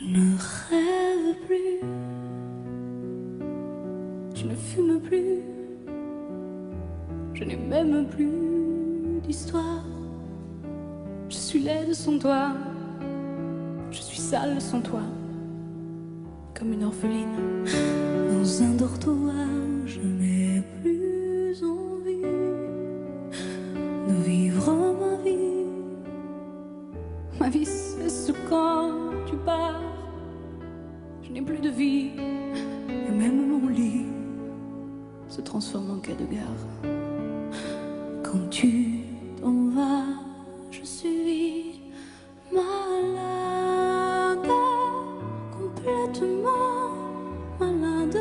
Je ne rêve plus, tu ne fume plus, je n'ai même plus d'histoire. Je suis laide sans toi, je suis sale sans toi, comme une orpheline dans un dortoir. Ma vie, quand tu pars. Je n'ai plus de vie. Et même mon lit se transforme en quai de gare. Quand tu t'en vas, je suis malade, complètement malade.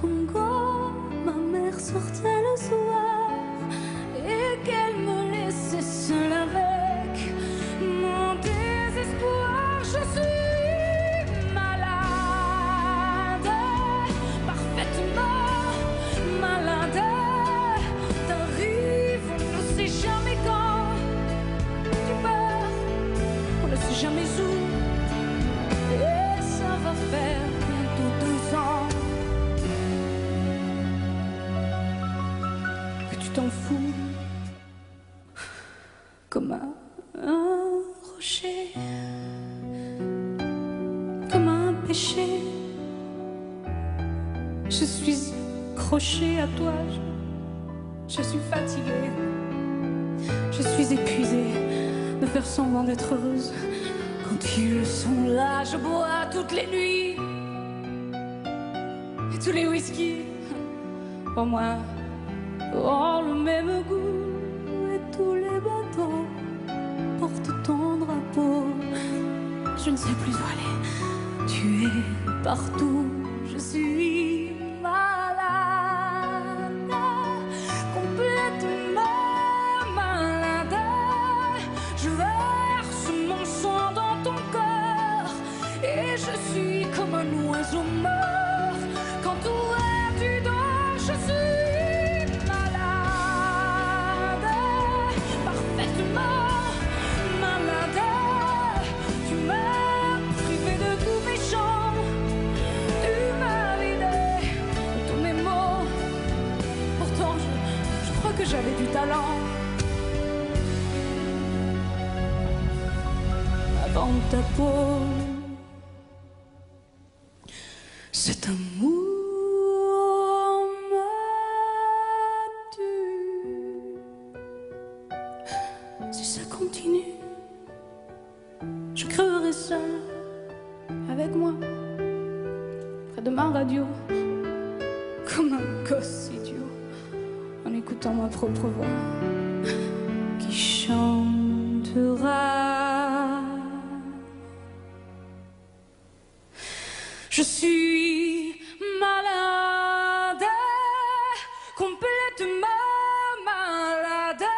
Comme quand ma mère sortait comme un, rocher, comme un péché. Je suis accrochée à toi, je, suis fatiguée, je suis épuisée de faire semblant d'être heureuse. Quand ils sont là, je bois toutes les nuits et tous les whisky. Pour moi, ont le même goût et tous les bateaux portent ton drapeau. Je ne sais plus où aller. Tu es partout. Je suis malade, complètement malade. Je verse mon sang dans ton corps et je suis comme un oiseau mort. J'avais du talent. Avant ta peau, cet amour m'a tué. Si ça continue, je crèverai seul avec moi, près de ma radio, comme un gosse écoutant ma propre voix qui chantera. Je suis malade, complètement malade,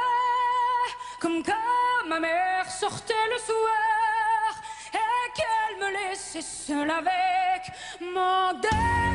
comme quand ma mère sortait le soir et qu'elle me laissait seule avec mon désespoir.